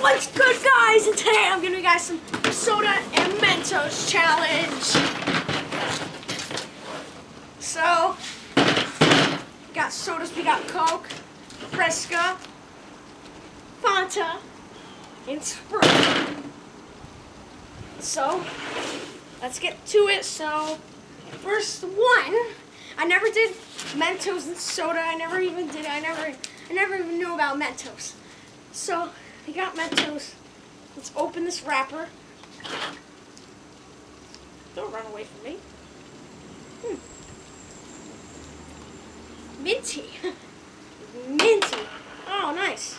what's good guys? And today I'm give you guys some soda and Mentos challenge. So, we got sodas, we got Coke, Fresca, Fanta, and Sprite. So, let's get to it. So, first one, I never did Mentos and soda. I never even did, I never, I never even knew about Mentos. So, I got Mentos. Let's open this wrapper. Don't run away from me. Hmm. Minty. Minty. Oh, nice.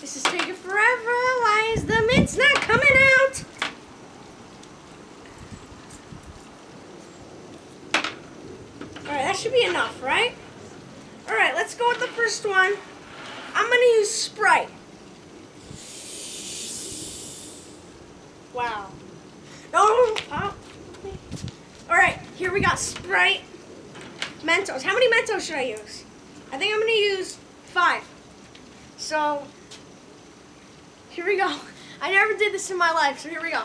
This is taking forever. Why is the mint's not coming out? Alright, that should be enough, right? Alright, let's go with the first one. I'm going to use Sprite. Wow. No! Oh. Alright, here we got Sprite. Mentos. How many Mentos should I use? I think I'm going to use five. So, here we go. I never did this in my life, so here we go.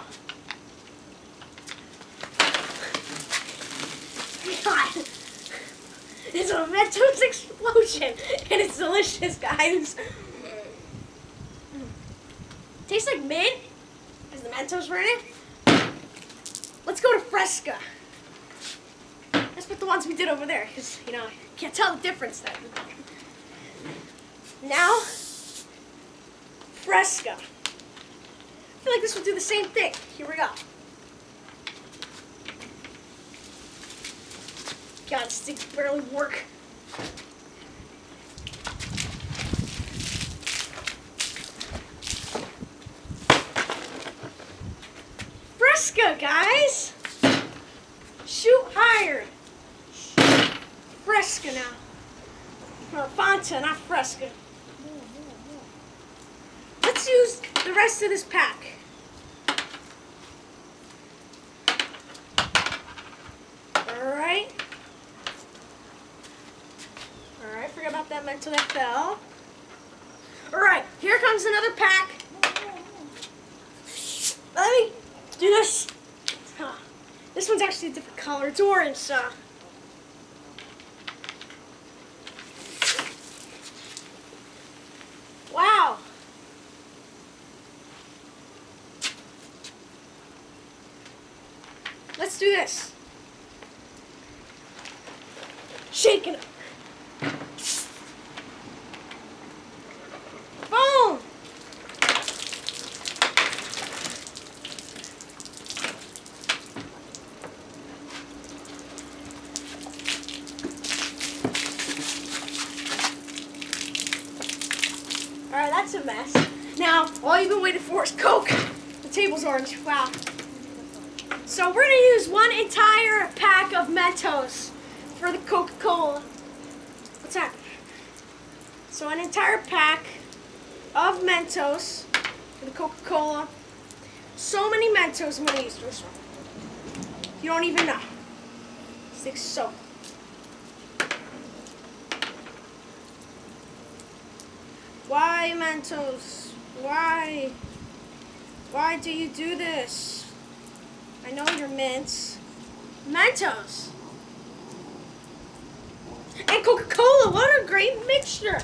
God. It's a Mentos explosion, and it's delicious, guys. Tastes like mint. Is the Mentos were in it? Let's go to Fresca. Let's put the ones we did over there, because, you know, I can't tell the difference then. Now, Fresca. I feel like this will do the same thing. Here we go. God, sticks barely work. Fresca, guys! Shoot higher. Fresca now. Or Fanta, not Fresca. Let's use the rest of this pack. Alright. That mental fell. Alright, here comes another pack. Let me do this. This one's actually a different color. It's orange, so. Wow. Let's do this. Shaking it. Boom. Alright, that's a mess. Now, all you've been waiting for is Coke. The table's orange. Wow. So we're going to use one entire pack of Mentos for the Coca-Cola. What's that? So an entire pack of Mentos for the Coca-Cola. So many Mentos I'm going to use for this one. You don't even know. It's like so. Why, Mentos? Why? Why do you do this? I know you're mints. Mentos! And Coca-Cola, what a great mixture!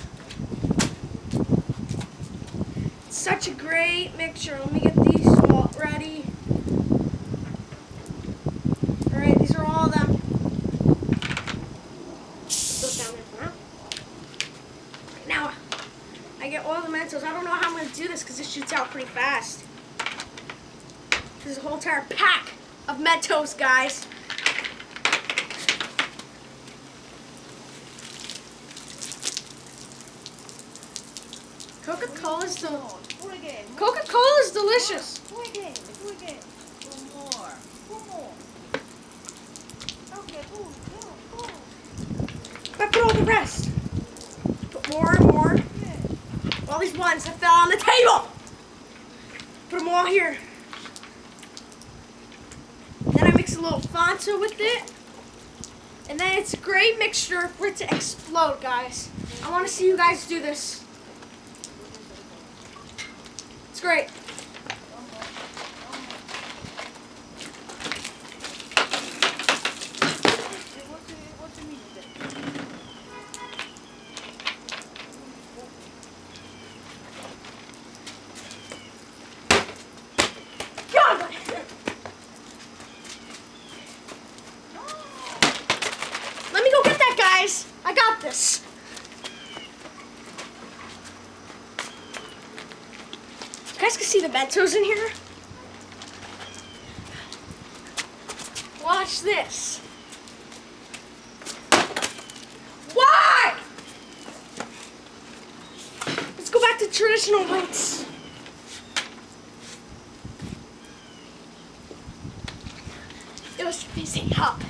Such a great mixture. Let me get these all ready. Alright, these are all of them. Put those down there for now. Now, I get all the Mentos. I don't know how I'm going to do this because this shoots out pretty fast. There's a whole entire pack of Mentos, guys. Del Do it again. Coca-Cola's delicious. Do it again. Do it again. One more. One more. Okay, go, go, go. But put all the rest. Put more and more. Yeah. All these ones that fell on the table. Put them all here. Then I mix a little Fanta with it. And then it's a great mixture for it to explode, guys. I want to see you guys do this. It's great. What's the, what's the meaning there? God! Let me go get that, guys. I got this. You guys can see the Mentos in here. Watch this. Why? Let's go back to traditional roots. It was fizzing up.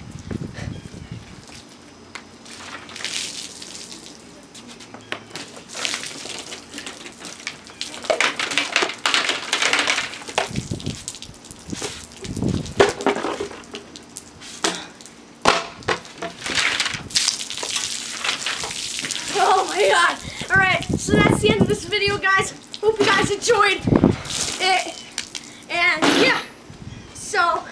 Oh my god. Alright, so that's the end of this video, guys. Hope you guys enjoyed it. And yeah, so